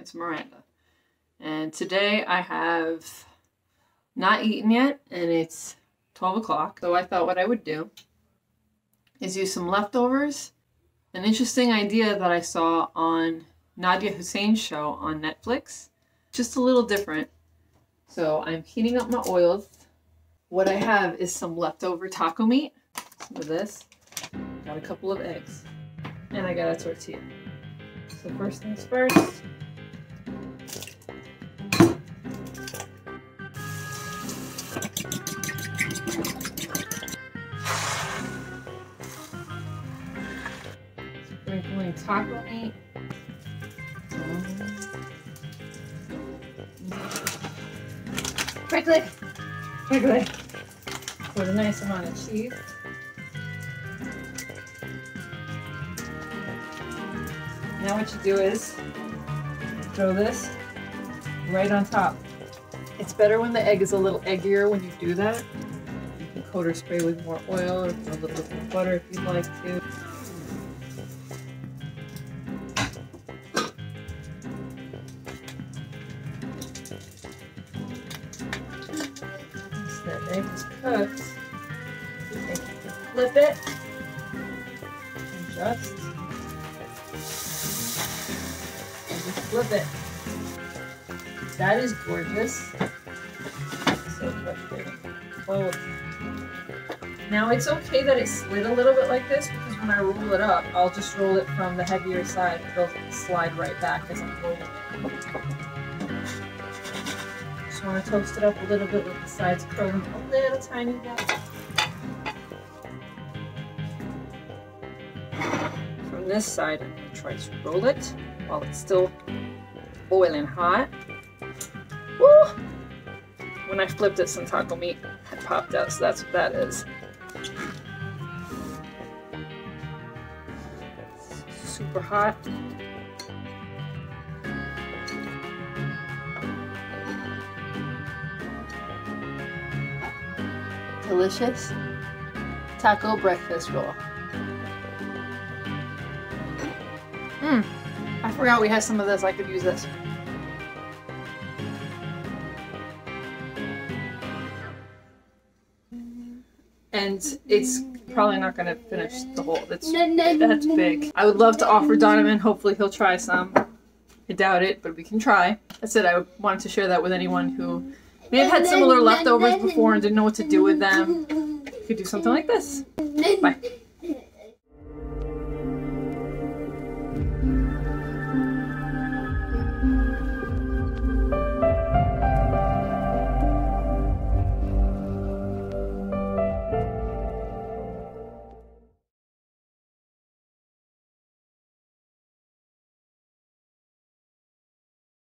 It's Miranda. And today I have not eaten yet, and it's 12 o'clock. So I thought what I would do is use some leftovers. An interesting idea that I saw on Nadiya Hussain's show on Netflix. Just a little different. So I'm heating up my oils. What I have is some leftover taco meat. Some of this. Got a couple of eggs. And I got a tortilla. So first things first. Taco meat. Quickly, quickly. With a nice amount of cheese. Now what you do is throw this right on top. It's better when the egg is a little eggier when you do that. You can coat or spray with more oil or a little bit more butter if you'd like to. Egg is cooked, you can flip it and just and just flip it. That is gorgeous. So. Fold. Oh. Now it's okay that it slid a little bit like this because when I roll it up, I'll just roll it from the heavier side. It'll slide right back as I'm rolling it. Want to toast it up a little bit with the sides curling a little tiny bit. From this side, I'm going to try to roll it while it's still boiling hot. Woo! When I flipped it, some taco meat had popped out, so that's what that is. Super hot. Delicious taco breakfast roll. Mmm. I forgot we had some of this. I could use this. And it's probably not going to finish the whole. That's that's big. I would love to offer Donovan. Hopefully he'll try some. I doubt it, but we can try. That's it. I wanted to share that with anyone who may have had similar leftovers before and didn't know what to do with them. You could do something like this. Bye.